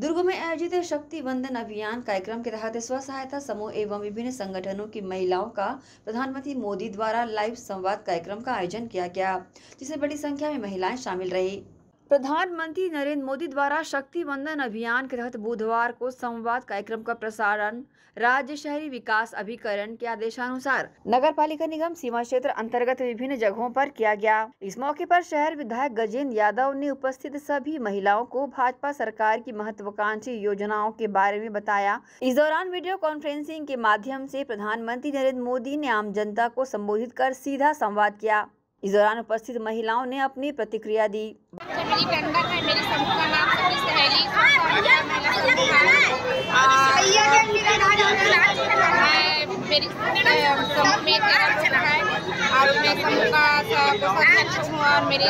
दुर्ग में आयोजित शक्ति वंदन अभियान कार्यक्रम के तहत स्व सहायता समूह एवं विभिन्न संगठनों की महिलाओं का प्रधानमंत्री मोदी द्वारा लाइव संवाद कार्यक्रम का आयोजन किया गया, जिसमें बड़ी संख्या में महिलाएँ शामिल रही। प्रधानमंत्री नरेंद्र मोदी द्वारा शक्ति वंदन अभियान के तहत बुधवार को संवाद कार्यक्रम का प्रसारण, राज्य शहरी विकास अभिकरण के आदेशानुसार नगर पालिका निगम सीमा क्षेत्र अंतर्गत विभिन्न जगहों पर किया गया। इस मौके पर शहर विधायक गजेंद्र यादव ने उपस्थित सभी महिलाओं को भाजपा सरकार की महत्वाकांक्षी योजनाओं के बारे में बताया। इस दौरान वीडियो कॉन्फ्रेंसिंग के माध्यम से प्रधानमंत्री नरेंद्र मोदी ने आम जनता को संबोधित कर सीधा संवाद किया। इस दौरान उपस्थित महिलाओं ने अपनी प्रतिक्रिया दी। मेरी टंडन है मेरी समूह का नाम सभी सहेली मेरी समूह में तेरह है और मैं समूह का कोषाध्यक्ष हूँ। और मेरी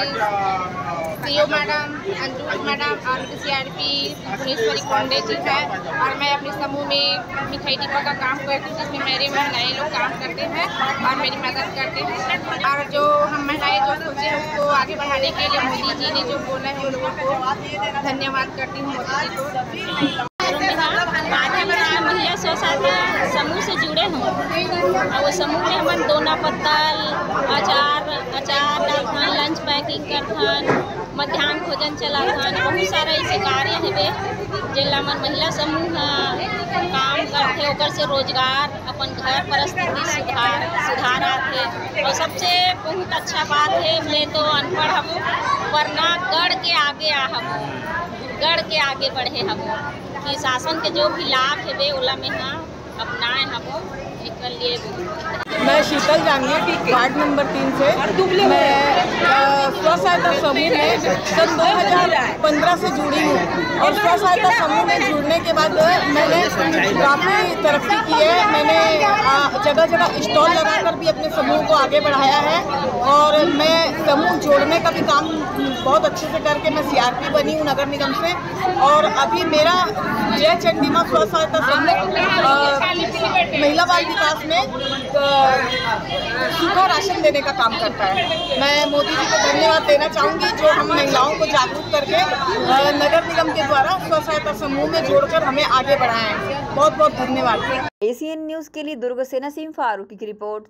सीओ मैडम अंजू मैडम और C R P Bhuvaneshwari Pandey ji है। और मैं अपने समूह में मिठाई डिब्बा का काम करती हूँ जिसमें मेरे महिलाएँ लोग काम करते हैं और मेरी मदद करते हैं। और जो हम महिलाएँ जो सोचे हैं उसको आगे बढ़ाने के लिए मोदी जी ने जो बोला है उन लोगों को धन्यवाद करती हूँ महिला स्व सहायता समूह से जुड़े हूँ और वो समूह में हम दोना पत्तल, अचार अचार डालथन लंच पैकिंग करथन मध्याह्न भोजन चलाथन बहुत सारा ऐसे कार्य हेबे जेला मन महिला समूह काम करते, ओकर से रोज़गार, अपन घर परिस्थिति सुधार सुधार आते और सबसे बहुत अच्छा बात है मैं तो अनपढ़ हम, वरना गढ़ के आगे आ हम, गढ़ के आगे बढ़े हम। कि शासन के जो भी लाभ है वे, ओला में हाँ अपनाए हम मैं शीतल जानिए वार्ड नंबर तीन से। मैं स्व सहायता समूह में सन 2015 से जुड़ी हूँ। और स्व सहायता समूह में जुड़ने के बाद मैंने काफ़ी तरक्की की है। मैंने जगह जगह स्टॉल लगाकर भी अपने समूह को आगे बढ़ाया है। और मैं समूह जोड़ने का भी काम बहुत अच्छे से करके मैं सीआरपी बनी हूँ नगर निगम से। और अभी मेरा जय चंडीमा स्व सहायता समूह महिला बाल विकास में देने का काम करता है। मैं मोदी जी को धन्यवाद देना चाहूँगी, जो हम महिलाओं को जागरूक करके नगर निगम के द्वारा स्व सहायता समूह में जोड़कर हमें आगे बढ़ाए बहुत बहुत धन्यवाद। एसीएन न्यूज़ के लिए दुर्ग सेना सिंह फारूकी की रिपोर्ट।